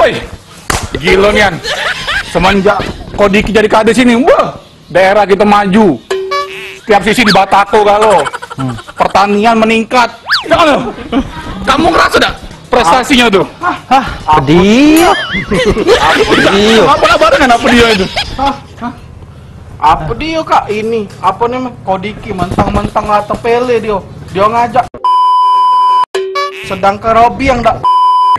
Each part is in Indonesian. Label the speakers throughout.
Speaker 1: Woi, gila nian. Semenjak Kodiki jadi kades ini, wah, daerah kita maju. Setiap sisi di Batako kalau pertanian meningkat. Kamu ngerasa dak prestasinya tuh?
Speaker 2: Pedih. Pedih.
Speaker 1: Apa kabar dengan apa dia itu?
Speaker 3: Apa dia kak ini? Apa namanya? Kodiki mentang-mentang atau pele dia. Dia ngajak. Sedangkan Robi yang dak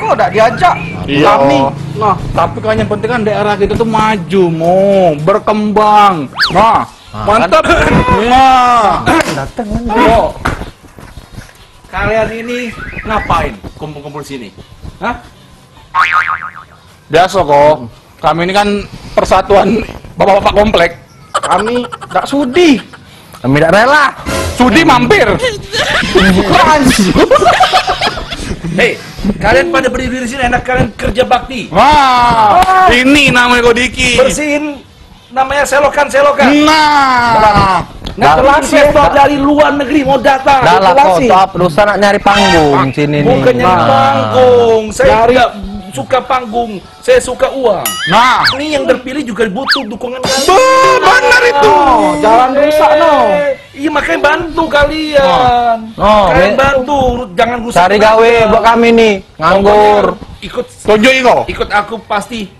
Speaker 3: kok dak diajak.
Speaker 1: Iya.
Speaker 3: Kami. Nah,
Speaker 1: Tapi kan yang penting kan daerah kita tuh maju, mo, berkembang. Nah, mantap. Nah,
Speaker 2: Datang kan.
Speaker 4: Kalian ini ngapain kumpul-kumpul sini? Hah?
Speaker 1: Biasa kok. Kami ini kan persatuan bapak-bapak komplek.
Speaker 3: kami dak sudi.
Speaker 2: Kami tidak rela.
Speaker 1: Sudi mampir.
Speaker 4: Hei, kalian pada berdiri di sini enak kalian kerja bakti.
Speaker 1: Wah, ini namanya Kodiki.
Speaker 4: Bersihin namanya selokan-selokan.
Speaker 1: Nah,
Speaker 4: Nah, investor dari luar negeri mau datang.
Speaker 2: Dah lah kau
Speaker 4: Gratulasi.
Speaker 2: tak dosa nak nyari panggung sini nih.
Speaker 4: Bukan nyari
Speaker 2: Nah.
Speaker 4: panggung. Saya tidak suka panggung. Saya suka uang.
Speaker 1: nah.
Speaker 4: Ini yang terpilih juga butuh dukungan kalian.
Speaker 1: Benar itu.
Speaker 3: Oh, jalan rusak no.
Speaker 4: Iya makanya bantu kalian.
Speaker 2: Oh,
Speaker 4: kalian
Speaker 2: be-
Speaker 4: bantu, jangan rusak.
Speaker 2: Cari gawe buat kami nih. Nganggur.
Speaker 4: Ikut
Speaker 1: Tunjuk kau.
Speaker 4: ikut aku pasti.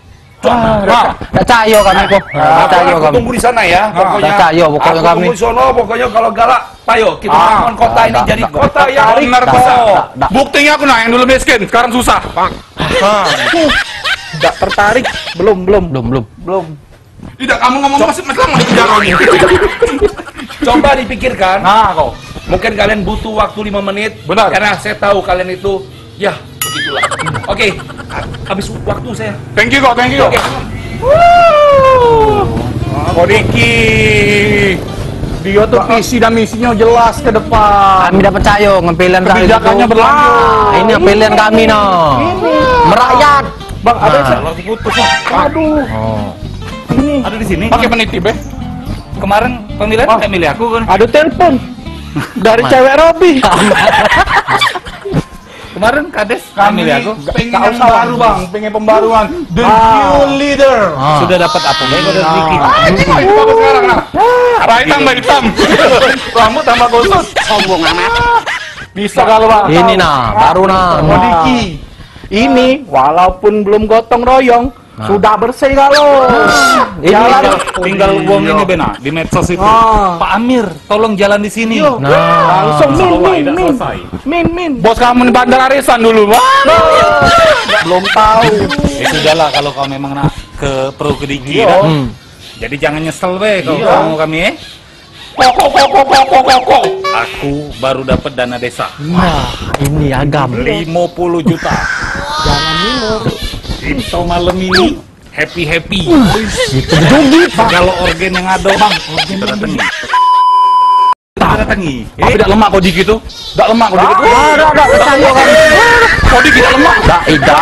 Speaker 2: Ah,
Speaker 1: Nah,
Speaker 2: cayo kami kok.
Speaker 4: Aku,
Speaker 2: cayo kami.
Speaker 4: tunggu di sana ya. Pokoknya.
Speaker 2: Cayo pokoknya
Speaker 4: aku
Speaker 2: kami.
Speaker 4: tunggu di sono. Pokoknya kalau galak, ayo kita
Speaker 1: Ah,
Speaker 4: bangun kota ini jadi kota yang
Speaker 1: benar kok. Buktinya aku nah yang dulu miskin, sekarang susah.
Speaker 3: Dak tertarik. Belum, belum.
Speaker 2: Belum belum.
Speaker 3: Belum.
Speaker 1: Tidak, kamu ngomong masih masih lama di penjara ini.
Speaker 4: Coba dipikirkan.
Speaker 1: Nah, kau.
Speaker 4: Mungkin kalian butuh waktu 5 menit.
Speaker 1: Benar.
Speaker 4: Karena saya tahu kalian itu, ya begitulah. Oke, ha- habis waktu saya.
Speaker 1: Thank you kok, thank you.
Speaker 4: Oke.
Speaker 1: Kodiki. Dia tuh visi dan misinya jelas ke depan.
Speaker 2: Kami dapat cayo ngepilihan
Speaker 1: Kebijakannya
Speaker 2: itu.
Speaker 1: berlanjut.
Speaker 2: Ah, Ini pilihan kami no. Merakyat.
Speaker 3: Bang, ada
Speaker 2: Nah.
Speaker 3: saya.
Speaker 4: putus.
Speaker 3: Aduh.
Speaker 2: Oh.
Speaker 4: Ada di sini.
Speaker 1: Pakai menitip ya.
Speaker 4: Kemarin pemilihan
Speaker 3: Oh.
Speaker 4: milih aku kan.
Speaker 3: Ada telepon. Dari cewek Robi.
Speaker 4: Kemarin kades milih aku.
Speaker 1: pengen yang baru bang, pengen pembaruan. The
Speaker 3: Ah.
Speaker 1: new leader.
Speaker 2: Ah.
Speaker 4: Sudah dapat apa? Baik udah sedikit.
Speaker 1: Ah, itu bagus sekarang nah. Rai tambah hitam, rambut tambah kusut. Sombong amat. Bisa kalau bang.
Speaker 2: Ini nah, baru nah.
Speaker 3: Kodiki. Ini walaupun belum gotong royong, sudah bersih kalau.
Speaker 2: Ini
Speaker 3: Jalan.
Speaker 2: tinggal-
Speaker 4: Tinggal buang ini Bena di medsos itu.
Speaker 3: Ah.
Speaker 4: Pak Amir, tolong jalan di sini.
Speaker 3: Yo,
Speaker 2: Nah.
Speaker 3: langsung min min min. Min min.
Speaker 1: Bos kamu di bandar arisan dulu bang.
Speaker 3: Belum tahu.
Speaker 4: Ya sudahlah kalau kau memang nak ke Pro Kediki.
Speaker 3: Iya.
Speaker 4: dah.
Speaker 2: Hmm.
Speaker 4: Jadi jangan nyesel be kalau
Speaker 3: Iya.
Speaker 4: kamu kami eh.
Speaker 1: Koko koko koko koko.
Speaker 4: Aku baru dapat dana desa.
Speaker 2: Nah, ini agam.
Speaker 4: 50 juta.
Speaker 3: Jangan minum.
Speaker 4: Itu malam ini happy happy. Kalau organ yang ada bang, kita datangi. Kita datangi.
Speaker 1: Tapi tidak lemak kok dikit tuh. Tidak lemak kok dikit.
Speaker 2: Ada ada cayo kami.
Speaker 1: Kok dikit tidak lemak.
Speaker 2: Tak tidak.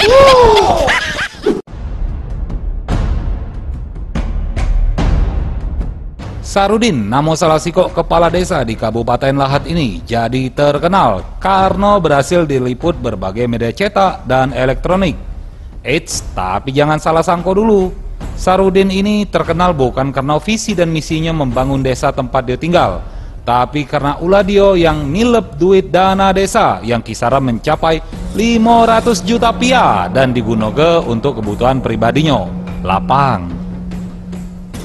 Speaker 2: Eh,
Speaker 5: Sarudin, Namo Salasiko, kepala desa di Kabupaten Lahat ini jadi terkenal karena berhasil diliput berbagai media cetak dan elektronik. Eits, tapi jangan salah sangko dulu. Sarudin ini terkenal bukan karena visi dan misinya membangun desa tempat dia tinggal, tapi karena ulah dia yang nilep duit dana desa yang kisaran mencapai 500 juta pia dan digunakan untuk kebutuhan pribadinya. Lapang.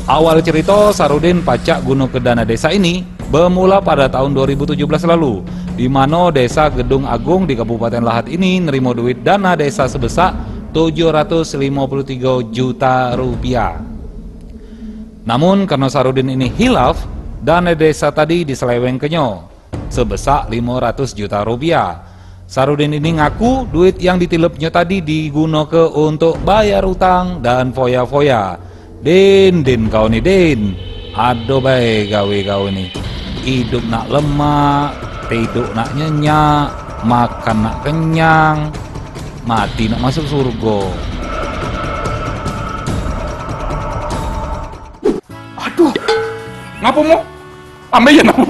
Speaker 5: Awal cerita Sarudin pacak gunung ke dana desa ini bermula pada tahun 2017 lalu, di mana desa Gedung Agung di Kabupaten Lahat ini nerima duit dana desa sebesar 753 juta rupiah. Namun karena Sarudin ini hilaf, dana desa tadi diseleweng kenyo sebesar 500 juta rupiah. Sarudin ini ngaku duit yang ditilepnya tadi digunakan untuk bayar utang dan foya-foya. Din, din kau nih din. Aduh baik gawe kau nih. Hidup nak lemak, tidur nak nyenyak, makan nak kenyang, mati nak masuk surga.
Speaker 1: Aduh. Ngapa mau? Ambil ya namu.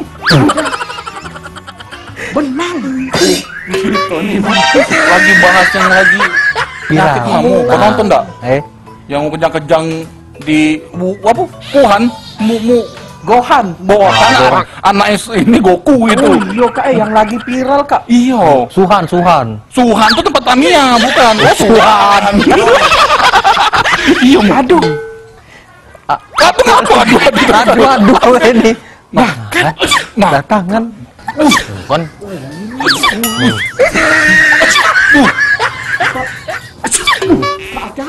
Speaker 3: Benang.
Speaker 1: Lagi bahas yang lagi
Speaker 2: Viral.
Speaker 1: kamu. Kau nonton enggak?
Speaker 2: Eh,
Speaker 1: Yang kejang-kejang di Wu, apa? Wuhan, mu, mu,
Speaker 3: Gohan.
Speaker 1: Gohan, anak, anak ini Goku itu.
Speaker 3: Oh iya kak, eh, yang lagi viral kak.
Speaker 1: Iya,
Speaker 2: Suhan, Suhan.
Speaker 1: Suhan tuh tempat Tamiya, bukan? Oh, Suhan. iya, aduh. Aduh, ngapa? Aduh, aduh,
Speaker 2: Aduh, aduh ini.
Speaker 1: Nah, kan, nah,
Speaker 2: Datangan. Kan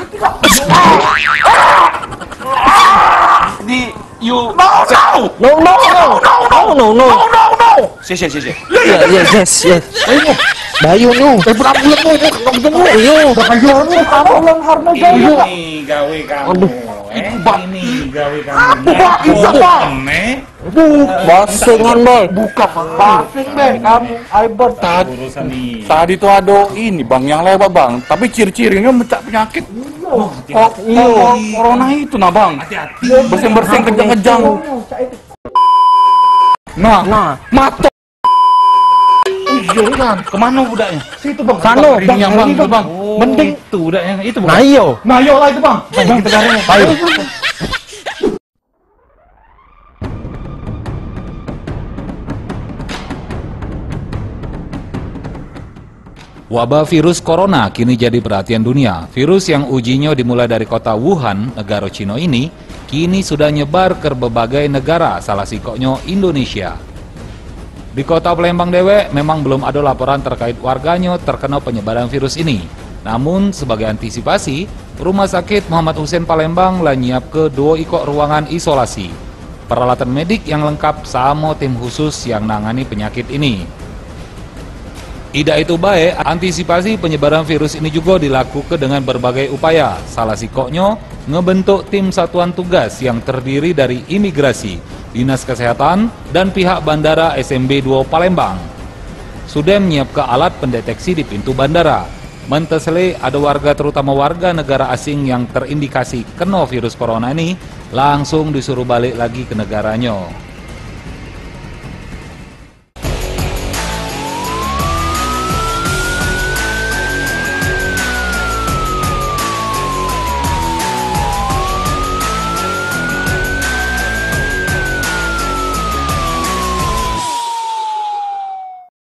Speaker 4: Di you
Speaker 1: no no!
Speaker 2: No no no no! no no!
Speaker 1: No no Yes
Speaker 4: yes yes. Yes no
Speaker 2: no no Bayu nu, berapa bulan nu, kamu tunggu Bayu, Bayu nu, kamu. Ulang harna Bayu.
Speaker 5: Ini gawe kamu, Aduh. ini gawe kamu. Apa bisa pak?
Speaker 2: Basengan bol.
Speaker 3: Buka basing kamu,
Speaker 1: Tadi, tadi tuh ada ini bang yang lewat bang, tapi ciri-cirinya mencak penyakit. Oh, oh, oh, corona itu nah bang,
Speaker 5: Hati-hati.
Speaker 1: bersin-bersin kejang-kejang. Nah,
Speaker 2: Nah,
Speaker 1: mata. Iya kan, ke mana budaknya?
Speaker 3: Situ bang.
Speaker 2: Sano.
Speaker 1: Ini yang bang, itu bang.
Speaker 3: Mending.
Speaker 5: Itu budaknya itu
Speaker 2: nah iyo.
Speaker 3: Nah, yo lah itu bang. Bang, kita cari.
Speaker 2: Ayo.
Speaker 5: Wabah virus corona kini jadi perhatian dunia. Virus yang ujinya dimulai dari kota Wuhan, negara Cina ini, kini sudah nyebar ke berbagai negara, salah sikoknya Indonesia. Di kota Palembang Dewe memang belum ada laporan terkait warganya terkena penyebaran virus ini. Namun sebagai antisipasi, Rumah Sakit Muhammad Hussein Palembang lah nyiap ke dua ikok ruangan isolasi. Peralatan medik yang lengkap sama tim khusus yang nangani penyakit ini. Tidak itu baik, antisipasi penyebaran virus ini juga dilakukan dengan berbagai upaya. Salah sikoknya, ngebentuk tim satuan tugas yang terdiri dari imigrasi, dinas kesehatan, dan pihak bandara SMB 2 Palembang. Sudah menyiapkan alat pendeteksi di pintu bandara. Mentesle ada warga terutama warga negara asing yang terindikasi kena virus corona ini langsung disuruh balik lagi ke negaranya.